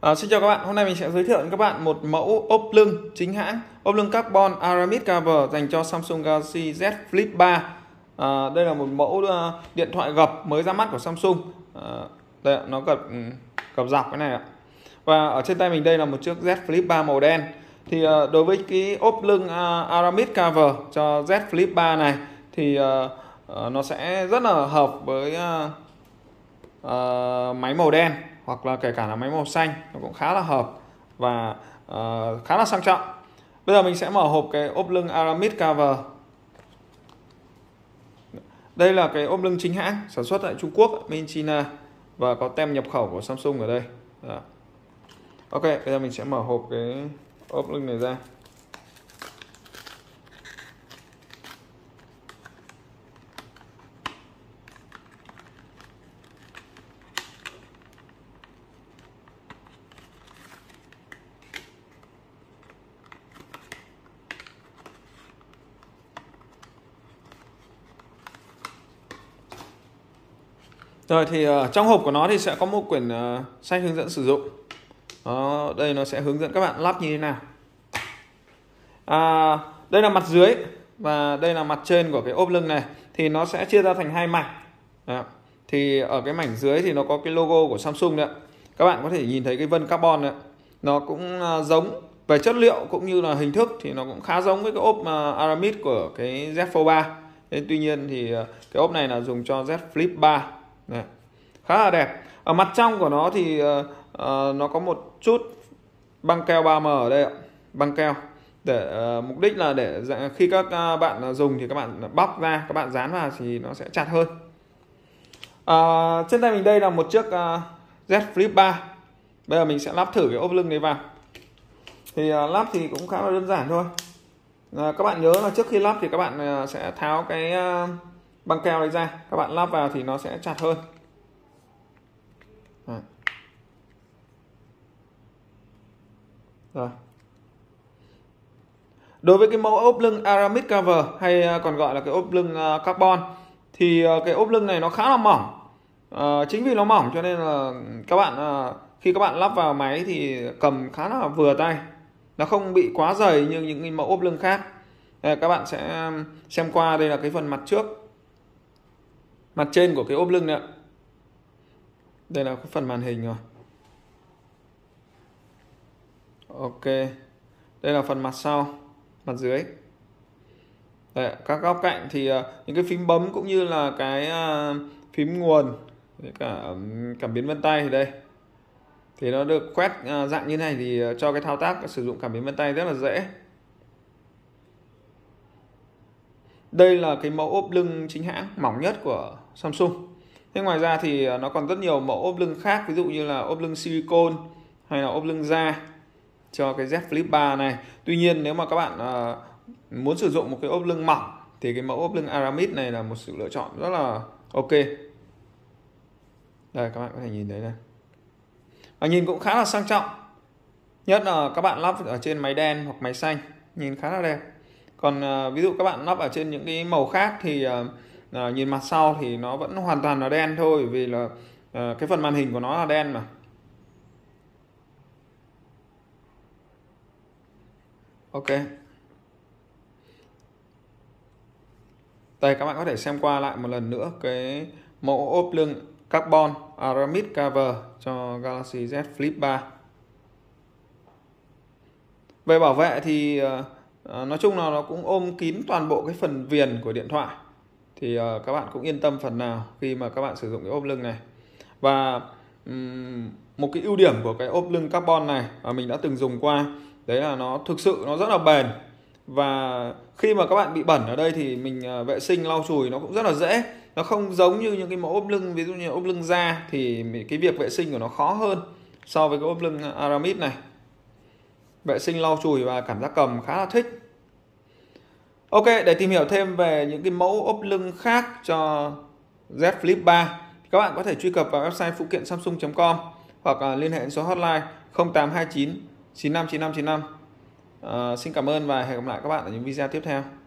À, xin chào các bạn, hôm nay mình sẽ giới thiệu với các bạn một mẫu ốp lưng chính hãng. Ốp lưng carbon Aramid cover dành cho Samsung Galaxy Z Flip 3 à, ờ, đây là một mẫu uh, điện thoại gập mới ra mắt của Samsung. À, đây nó gập ừ, gập dọc cái này ạ. Và ở trên tay mình đây là một chiếc Z Flip 3 màu đen. Thì uh, đối với cái ốp lưng uh, Aramid cover cho Z Flip 3 này thì uh, uh, nó sẽ rất là hợp với uh, uh, máy màu đen hoặc là kể cả là máy màu xanh nó cũng khá là hợp và uh, khá là sang trọng. Bây giờ mình sẽ mở hộp cái ốp lưng Aramid cover. Đây là cái ốp lưng chính hãng sản xuất tại Trung Quốc Made China và có tem nhập khẩu của Samsung ở đây. Đó. Ok bây giờ mình sẽ mở hộp cái ốp lưng này ra. Rồi thì uh, trong hộp của nó thì sẽ có một quyển uh, sách hướng dẫn sử dụng. Đó, đây nó sẽ hướng dẫn các bạn lắp như thế nào. À, đây là mặt dưới và đây là mặt trên của cái ốp lưng này thì nó sẽ chia ra thành hai mảnh. Đó. Thì ở cái mảnh dưới thì nó có cái logo của Samsung đấy. Các bạn có thể nhìn thấy cái vân carbon đấy. Nó cũng uh, giống về chất liệu cũng như là hình thức thì nó cũng khá giống với cái ốp uh, Aramid của cái Z Fold 3. Thế tuy nhiên thì uh, cái ốp này là dùng cho Z Flip 3 đây. khá là đẹp. Ở mặt trong của nó thì uh, uh, nó có một chút băng keo 3M ở đây ạ. Băng keo. Để uh, mục đích là để khi các uh, bạn dùng thì các bạn bóc ra các bạn dán vào thì nó sẽ chặt hơn. Uh, trên tay mình đây là một chiếc uh, Z Flip 3 bây giờ mình sẽ lắp thử cái ốp lưng này vào. Thì uh, lắp thì cũng khá là đơn giản thôi. Uh, các bạn nhớ là trước khi lắp thì các bạn uh, sẽ tháo cái uh, băng keo đấy ra các bạn lắp vào thì nó sẽ chặt hơn. Rồi. Đối với cái mẫu ốp lưng Aramid cover hay à, còn gọi là cái ốp lưng à, carbon thì à, cái ốp lưng này nó khá là mỏng. À, chính vì nó mỏng cho nên là các bạn khi các bạn lắp vào máy thì cầm khá là vừa tay. Nó không bị quá dày như những mẫu ốp lưng khác. Các bạn sẽ xem qua đây là cái phần mặt trước mặt trên của cái ốp lưng này đây là cái phần màn hình rồi. Ok. Đây là phần mặt sau mặt dưới. Đây, các góc cạnh thì ờ, những cái phím bấm cũng như là cái ờ, phím nguồn cả cảm biến vân tay thì đây. Thì nó được quét ờ, dạng như này thì cho cái thao tác sử dụng cảm biến vân tay rất là dễ. Đây là cái mẫu ốp lưng chính hãng mỏng nhất của Samsung. Thế ngoài ra thì à, nó còn rất nhiều mẫu ốp lưng khác, ví dụ như là ốp lưng silicon hay là ốp lưng da cho cái Z Flip 3 này. Tuy nhiên nếu mà các bạn à, muốn sử dụng một cái ốp lưng mỏng thì cái mẫu ốp lưng Aramid này là một sự lựa chọn rất là ok. Đây, các bạn có thể nhìn thấy này. Và nhìn cũng khá là sang trọng. Nhất là các bạn lắp ở trên máy đen hoặc máy xanh, nhìn khá là đẹp còn uh, ví dụ các bạn lắp ở trên những cái màu khác thì uh, uh, nhìn mặt sau thì nó vẫn hoàn toàn là đen thôi vì là uh, cái phần màn hình của nó là đen mà. Ok. Đây các bạn có thể xem qua lại một lần nữa cái mẫu ốp lưng carbon Aramid cover cho Galaxy Z Flip 3 về bảo vệ thì uh, à, nói chung là nó cũng ôm kín toàn bộ cái phần viền của điện thoại. Thì à, các bạn cũng yên tâm phần nào khi mà các bạn sử dụng cái ốp lưng này. Và um, một cái ưu điểm của cái ốp lưng carbon này mà mình đã từng dùng qua đấy là nó thực sự nó rất là bền. Và khi mà các bạn bị bẩn ở đây thì mình ờ, vệ sinh lau chùi nó cũng rất là dễ. Nó không giống như những cái mẫu ốp lưng ví dụ như ốp lưng da thì cái việc vệ sinh của nó khó hơn so với cái ốp lưng Aramid này vệ sinh lau chùi và cảm giác cầm khá là thích. Ok, để tìm hiểu thêm về những cái mẫu ốp lưng khác cho Z Flip 3 các bạn có thể truy cập vào website phụ kiện samsung.com hoặc à, liên hệ số hotline 0829 959595 à, Xin cảm ơn và hẹn gặp lại các bạn ở những video tiếp theo.